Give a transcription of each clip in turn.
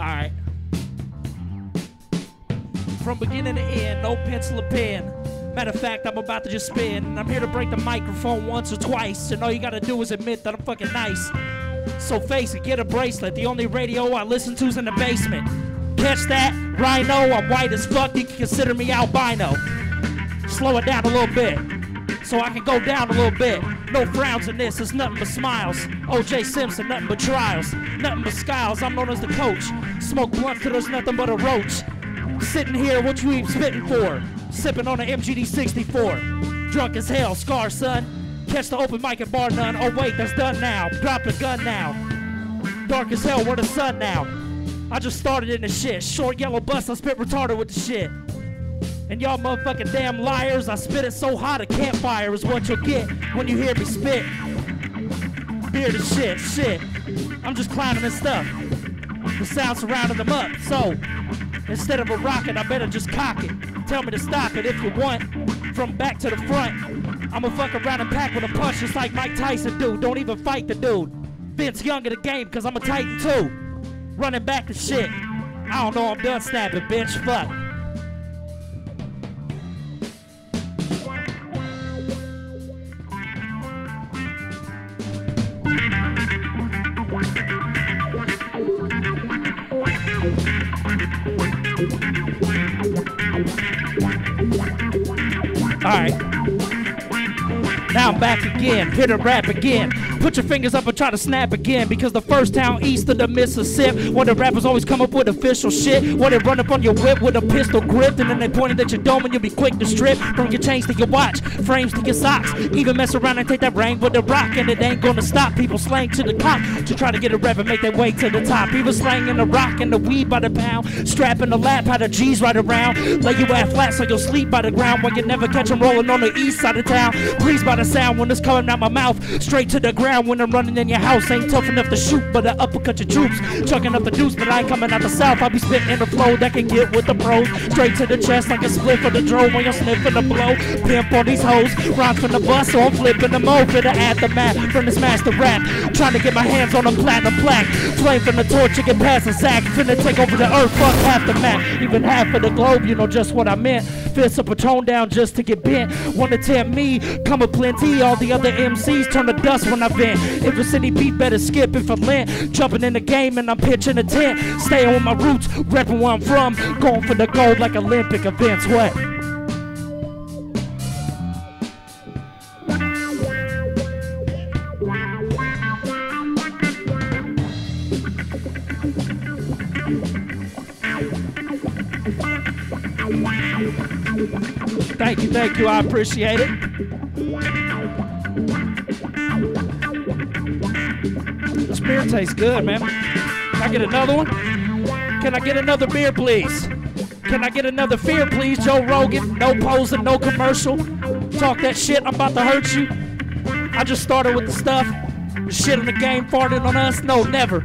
Alright. From beginning to end, no pencil or pen. Matter of fact, I'm about to just spin. And I'm here to break the microphone once or twice. And all you gotta do is admit that I'm fucking nice. So face it, get a bracelet. The only radio I listen to's in the basement. Catch that? Rhino, I'm white as fuck. You can consider me albino. Slow it down a little bit. So I can go down a little bit. No frowns in this, it's nothing but smiles. OJ Simpson, nothing but trials. Nothing but skiles, I'm known as the coach. Smoke blunt till there's nothing but a roach. Sitting here, what you even spitting for? Sipping on an MGD 64. Drunk as hell, scar son. Catch the open mic at bar none. Oh wait, that's done now. Drop the gun now. Dark as hell, where the sun now. I just started in the shit. Short yellow bus, I spit retarded with the shit. And y'all motherfucking damn liars, I spit it so hot a campfire is what you'll get when you hear me spit. Bearded shit, shit. I'm just clowning this stuff. The sound surrounding them up, so instead of a rocket, I better just cock it. Tell me to stop it if you want. From back to the front, I'ma fuck around and pack with a punch just like Mike Tyson do. Don't even fight the dude. Vince Young in the game, cause I'm a Titan too. Running back to shit. I don't know, I'm done snapping, bitch. Fuck. Alright. Now I'm back again, hit to rap again. Put your fingers up and try to snap again. Because the first town east of the Mississippi, where the rappers always come up with official shit. Where they run up on your whip with a pistol grip, and then they point it at your dome and you'll be quick to strip. From your chains to your watch, frames to your socks. Even mess around and take that ring with the rock, and it ain't gonna stop. People slang to the cop to try to get a rep and make their way to the top. People slanging the rock and the weed by the pound. Strapping the lap, how the G's right around. Lay you ass flat so you'll sleep by the ground when you never catch 'em rolling on the east side of town. Pleased by the sound when it's coming out my mouth. Straight to the ground when I'm running in your house. Ain't tough enough to shoot, but I uppercut your troops. Chucking up the deuce, but I ain't coming out the south. I be spitting in the flow that can get with the pros. Straight to the chest like a split for the drone when you're sniffing the blow. Pimp on these hoes. Rhymes from the bus, so I'm flipping them over to aftermath from this master rap. Trying to get my hands on a platinum plaque. Flame from the torch, you can pass a sack. Finna take over the earth, fuck half the map. Even half of the globe, you know just what I meant. Fist up a tone down just to get bent. Wanna tempt me, come a plenty. All the other MCs turn to dust when I vent. If it's any beat, better skip for Lent. Jumping in the game and I'm pitching a tent. Staying with my roots, repping where I'm from. Going for the gold like Olympic events. What? Thank you, thank you. I appreciate it. This beer tastes good, man. Can I get another one? Can I get another beer, please? Can I get another fear, please, Joe Rogan? No posing, no commercial. Talk that shit, I'm about to hurt you. I just started with the stuff. The Shit in the game, farting on us? No, never.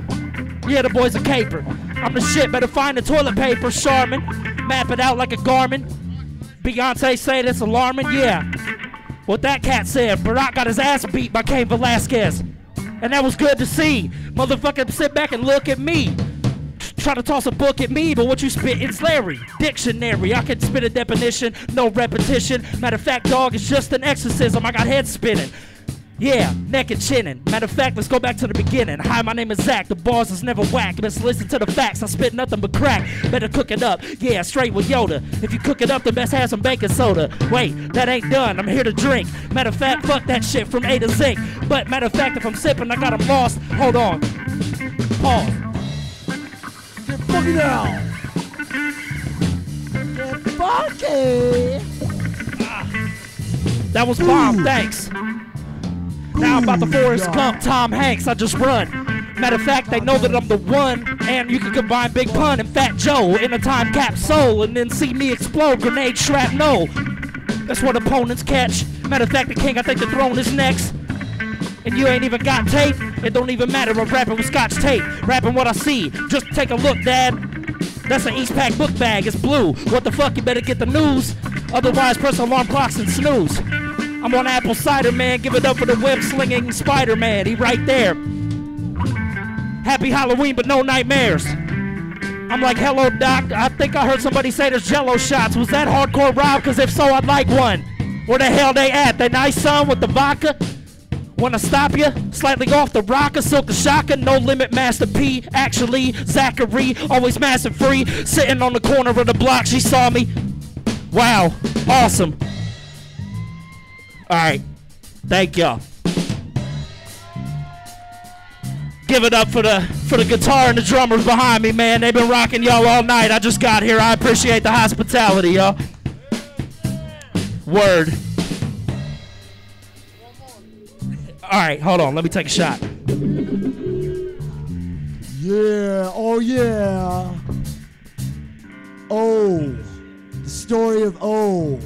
Yeah, the boy's a caper. I'm the shit, better find the toilet paper, Charmin. Map it out like a Garmin. Beyonce say it's alarming, yeah. What that cat said, Brock got his ass beat by Cain Velasquez. And that was good to see. Motherfucker, sit back and look at me. Try to toss a book at me, but what you spit, is Larry. Dictionary, I can spit a definition, no repetition. Matter of fact, dog, it's just an exorcism. I got head spinning. Yeah, neck and chinning. Matter of fact, let's go back to the beginning. Hi, my name is Zach. The bars is never whack. Let's listen to the facts. I spit nothing but crack. Better cook it up. Yeah, straight with Yoda. If you cook it up, then best have some baking soda. Wait, that ain't done. I'm here to drink. Matter of fact, fuck that shit from A to Zinc. But matter of fact, if I'm sipping, I got got 'em lost. Hold on. Pause. Get funky now. Get funky. Ah. That was bomb. Thanks. Now I'm about to Forrest. Gump, Tom Hanks, I just run. Matter of fact, they know that I'm the one, and you can combine Big Pun and Fat Joe in a time capsule and then see me explode, grenade shrapnel. That's what opponents catch. Matter of fact, the king, I think the throne is next. And you ain't even got tape, it don't even matter. I'm rapping with scotch tape, rapping what I see. Just take a look, Dad. That's an Eastpak book bag, it's blue. What the fuck, you better get the news. Otherwise, press alarm clocks and snooze. I'm on Apple Cider Man, give it up for the web slinging Spider Man. He right there. Happy Halloween, but no nightmares. I'm like, hello, doc. I think I heard somebody say there's jello shots. Was that hardcore Rob? Because if so, I'd like one. Where the hell they at? They nice son with the vodka? Wanna stop you? Slightly off the rocker, Silkk the Shocker, no limit, Master P. Actually, Zachary, always massive free. Sitting on the corner of the block, she saw me. Wow, awesome. Alright, thank y'all. Give it up for the for the guitar and the drummers behind me, man. They've been rocking y'all all night. I just got here. I appreciate the hospitality, y'all. Word. All right, hold on. Let me take a shot. Yeah, oh yeah. Oh, the story of O.